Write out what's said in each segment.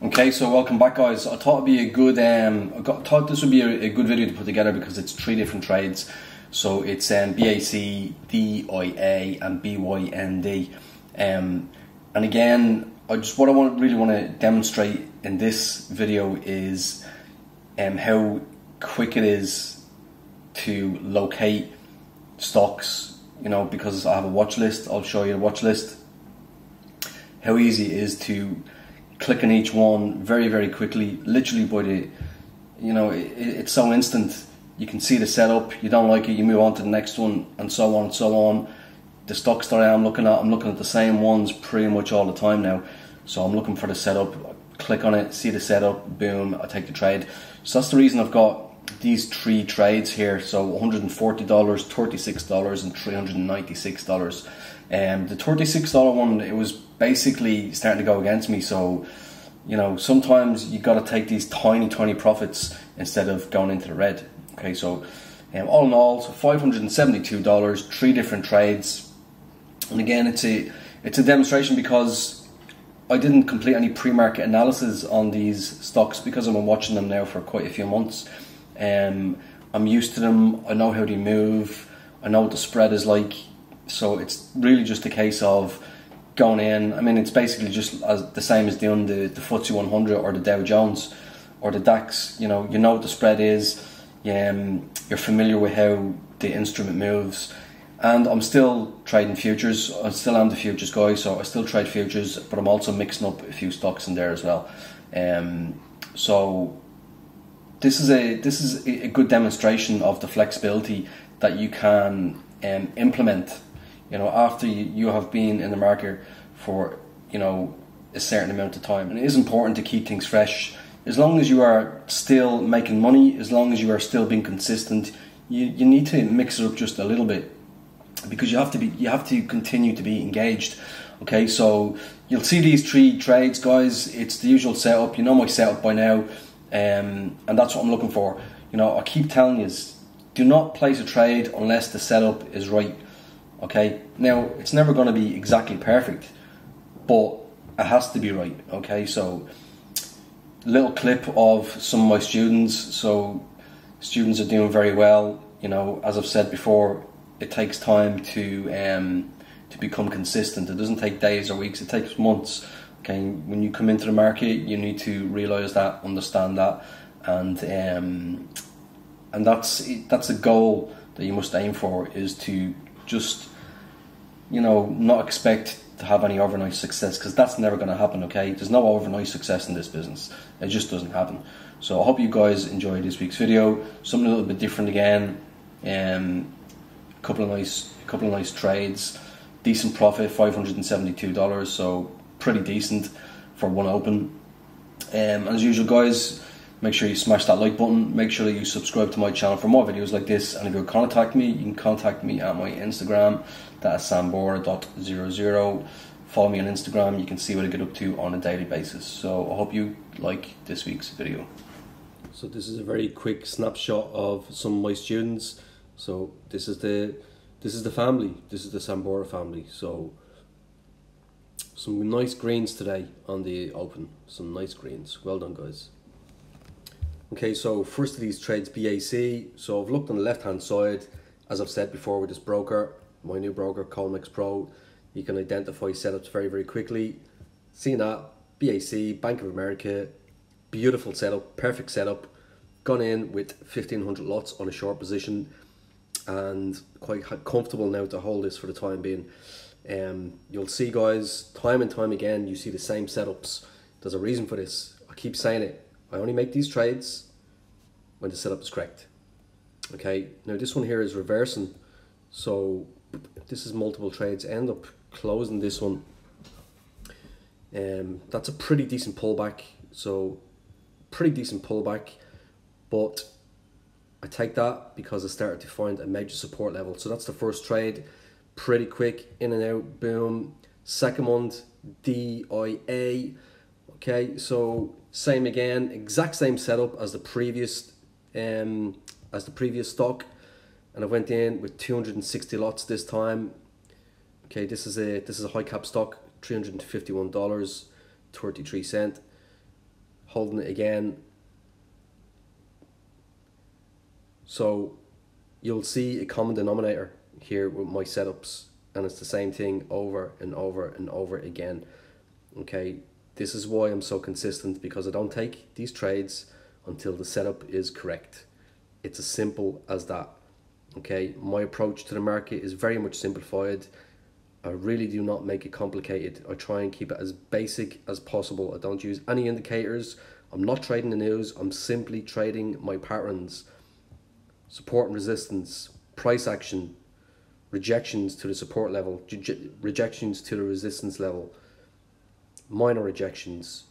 Okay, so welcome back, guys. I thought it'd be a good. Um, I got, thought this would be a, a, good video to put together because it's three different trades. So it's um, BAC, DIA, and BYND. Um, and again, I just what I want really want to demonstrate in this video is um, how quick it is to locate stocks. You know, because I have a watch list. I'll show you the watch list. How easy it is to click on each one very very quickly. Literally by the you know it, it's so instant. You can see the setup. You don't like it you move on to the next one and so on and so on. The stocks that I am looking at I'm looking at the same ones pretty much all the time now. So I'm looking for the setup. Click on it see the setup boom I take the trade. So that's the reason I've got these three trades here. So $140 $36 and $396 um, the $36 one it was basically starting to go against me. So, you know, sometimes you got to take these tiny, tiny profits instead of going into the red. Okay, so um, all in all, so five hundred and seventy-two dollars, three different trades, and again, it's a it's a demonstration because I didn't complete any pre-market analysis on these stocks because I've been watching them now for quite a few months. Um, I'm used to them. I know how they move. I know what the spread is like. So it's really just a case of going in. I mean, it's basically just as the same as the the FTSE 100 or the Dow Jones or the DAX. You know, you know what the spread is. Um, you're familiar with how the instrument moves. And I'm still trading futures. I still am the futures guy, so I still trade futures, but I'm also mixing up a few stocks in there as well. Um, so this is a this is a good demonstration of the flexibility that you can um, implement you know, after you have been in the market for, you know, a certain amount of time. And it is important to keep things fresh. As long as you are still making money, as long as you are still being consistent, you, you need to mix it up just a little bit because you have to be you have to continue to be engaged. Okay, so you'll see these three trades, guys. It's the usual setup. You know my setup by now, um, and that's what I'm looking for. You know, I keep telling you, do not place a trade unless the setup is right. Okay, now it's never going to be exactly perfect, but it has to be right. Okay, so little clip of some of my students. So students are doing very well. You know, as I've said before, it takes time to um, to become consistent. It doesn't take days or weeks. It takes months. Okay, when you come into the market, you need to realize that, understand that, and um, and that's that's a goal that you must aim for is to just you know not expect to have any overnight success because that's never going to happen okay? There's no overnight success in this business. It just doesn't happen. So i hope you guys enjoyed this week's video. Something a little bit different again. Um, a couple of nice a couple of nice trades. Decent profit $572 so pretty decent for one open. Um, as usual guys make sure you smash that like button. Make sure that you subscribe to my channel for more videos like this. And if you contact me you can contact me at my instagram. That's sambora.00 follow me on instagram. You can see what i get up to on a daily basis. So i hope you like this week's video. So this is a very quick snapshot of some of my students. So this is the this is the family. This is the sambora family. So some nice greens today on the open. Some nice greens. Well done guys Okay, so first of these trades, BAC. So I've looked on the left hand side, as I've said before with this broker, my new broker, Colmex Pro. You can identify setups very, very quickly. Seeing that, BAC, Bank of America, beautiful setup, perfect setup. Gone in with 1500 lots on a short position and quite comfortable now to hold this for the time being. Um, you'll see guys, time and time again, you see the same setups. There's a reason for this. I keep saying it I only make these trades when the setup is correct. Okay, now this one here is reversing. So this is multiple trades. End up closing this one. Um, that's a pretty decent pullback. So pretty decent pullback. But I take that because I started to find a major support level. So that's the first trade. Pretty quick, in and out, boom. Second one, DIA. Okay, so same again, exact same setup as the previous um, as the previous stock. And I went in with 260 lots this time. Okay, this is a this is a high cap stock, $351, 33 cent. holding it again. So you'll see a common denominator here with my setups and it's the same thing over and over and over again. Okay, this is why I'm so consistent because I don't take these trades until the setup is correct. It's as simple as that. Okay, my approach to the market is very much simplified. I really do not make it complicated. I try and keep it as basic as possible. I don't use any indicators. I'm not trading the news. I'm simply trading my patterns, support and resistance, price action, rejections to the support level, rejections to the resistance level, minor rejections,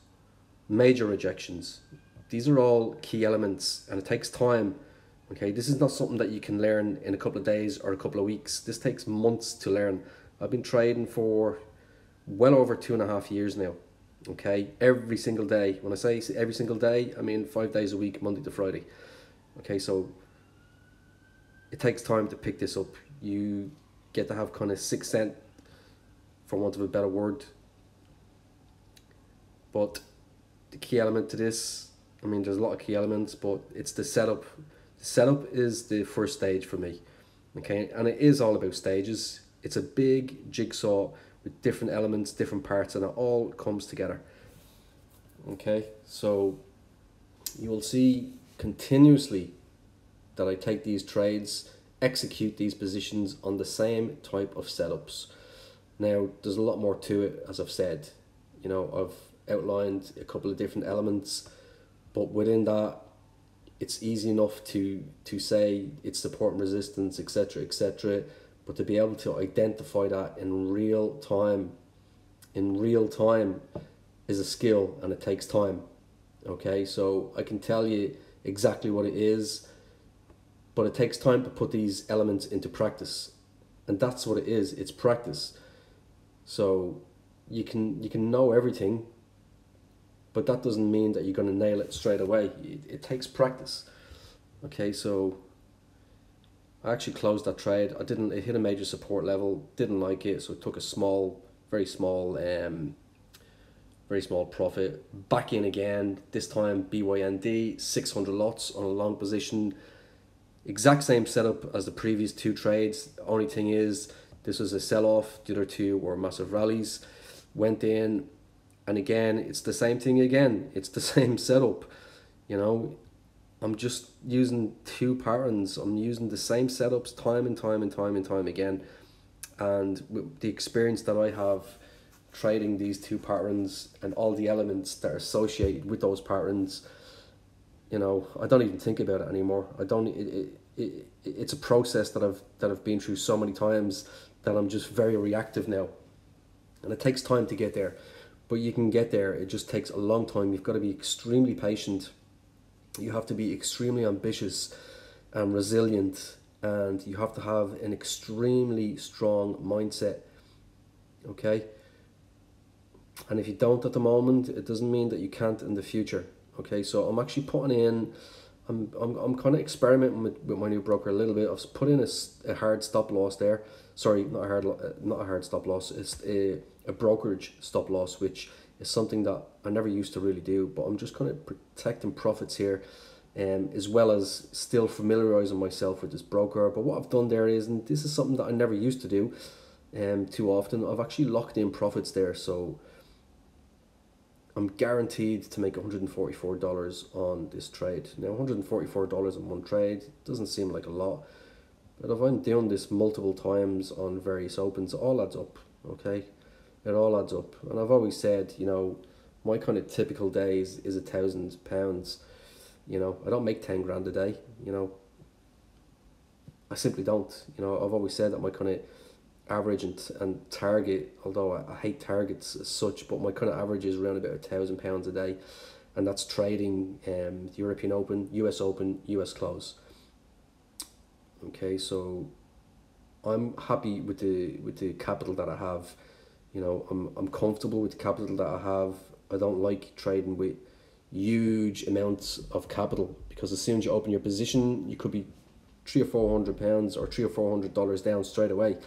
major rejections. These are all key elements and it takes time. Okay, this is not something that you can learn in a couple of days or a couple of weeks. This takes months to learn. I've been trading for well over two and a half years now. Okay, every single day. When I say every single day, I mean five days a week, Monday to Friday. Okay, so it takes time to pick this up. You get to have kind of six cent, for want of a better word. But the key element to this, I mean, there's a lot of key elements, but it's the setup. The setup is the first stage for me. Okay, and it is all about stages. It's a big jigsaw with different elements, different parts, and it all comes together. Okay, so you will see continuously that I take these trades, execute these positions on the same type of setups. Now, there's a lot more to it, as I've said. You know, I've outlined a couple of different elements, but within that, it's easy enough to to say it's support and resistance, etc., etc. But to be able to identify that in real time, in real time, is a skill and it takes time. Okay, so I can tell you exactly what it is but it takes time to put these elements into practice and that's what it is it's practice so you can you can know everything but that doesn't mean that you're going to nail it straight away it, it takes practice okay so I actually closed that trade I didn't it hit a major support level didn't like it so it took a small very small um very small profit back in again this time BYND 600 lots on a long position Exact same setup as the previous two trades. Only thing is this was a sell-off. The other two were massive rallies. Went in and again it's the same thing again. It's the same setup. You know, I'm just using two patterns. I'm using the same setups time and time and time and time again. And with the experience that I have trading these two patterns and all the elements that are associated with those patterns, you know, I don't even think about it anymore. I don't. It, it, it, it's a process that I've that I've been through so many times that I'm just very reactive now, and it takes time to get there. But you can get there. It just takes a long time. You've got to be extremely patient. You have to be extremely ambitious and resilient, and you have to have an extremely strong mindset. Okay. And if you don't at the moment, it doesn't mean that you can't in the future. Okay, so I'm actually putting in, I'm, I'm, I'm kind of experimenting with, with my new broker a little bit. I've put in a, a hard stop loss there. Sorry, not a hard, uh, not a hard stop loss. It's a, a brokerage stop loss, which is something that I never used to really do. But I'm just kind of protecting profits here, um, as well as still familiarizing myself with this broker. But what I've done there is, and this is something that I never used to do, um, too often. I've actually locked in profits there, so I'm guaranteed to make $144 on this trade. Now, $144 in one trade doesn't seem like a lot, but if I'm doing this multiple times on various opens, it all adds up, okay? It all adds up. And I've always said, you know, my kind of typical days is a thousand pounds. You know, I don't make 10 grand a day, you know. I simply don't. You know, I've always said that my kind of average and, and target, although I, I hate targets as such, but my kind of average is around about a thousand pounds a day, and that's trading um, European Open, US Open, US Close. Okay, so I'm happy with the with the capital that I have. You know, I'm I'm comfortable with the capital that I have. I don't like trading with huge amounts of capital because as soon as you open your position, you could be three or four hundred pounds or three or four hundred dollars down straight away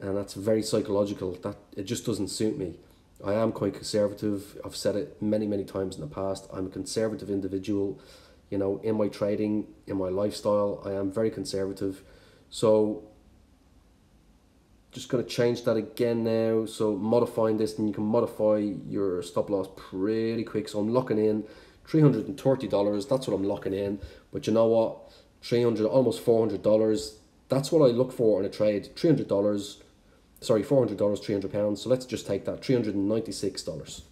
and that's very psychological. That it just doesn't suit me. I am quite conservative. I've said it many, many times in the past. I'm a conservative individual, you know, in my trading, in my lifestyle. I am very conservative. So just going to change that again now. So modifying this and you can modify your stop loss pretty quick. So I'm locking in $330. That's what I'm locking in. But you know what? 300 almost $400. That's what I look for in a trade. $300, sorry, $400, 300 pounds. So let's just take that $396.